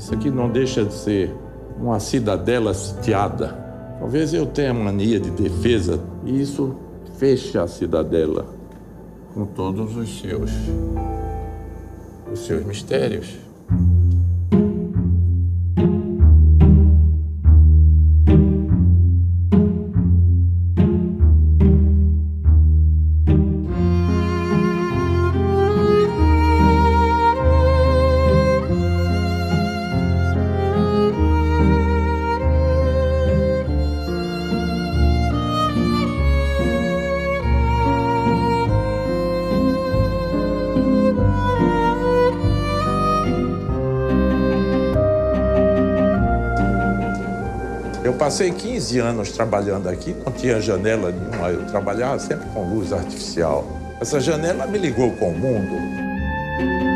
Isso aqui não deixa de ser uma cidadela sitiada. Talvez eu tenha mania de defesa e isso fecha a cidadela com todos os seus os seus mistérios. Eu passei 15 anos trabalhando aqui, não tinha janela nenhuma, eu trabalhava sempre com luz artificial. Essa janela me ligou com o mundo.